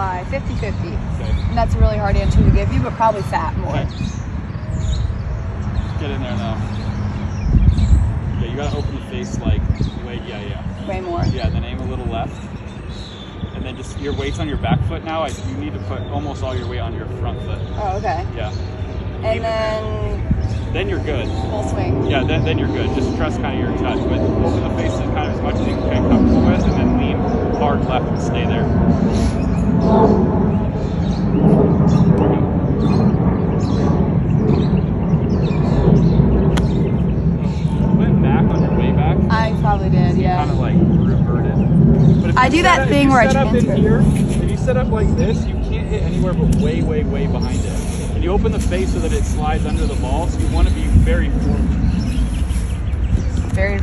lie, 50 50. Okay. And that's a really hard answer to give you, but probably fat more. Okay. Get in there now. Yeah, you gotta open the face like, wait, yeah, yeah. Way more. Yeah, then aim a little left. And then just, your weight's on your back foot now. I, you need to put almost all your weight on your front foot. Oh, okay. Yeah. And then Then you're good. full swing. Yeah, then, then you're good. Just trust kind of your touch. But open the face kind of as much as you can comfortable with, and then lean hard left and stay there. Went back on your way back. I probably did, yeah. Kind of like reverted. But if I you do that up- thing where I set up in transfer. here. If you set up like this, you can't hit anywhere but way, way, way behind it. And you open the face so that it slides under the ball. So you want to be very forward. Very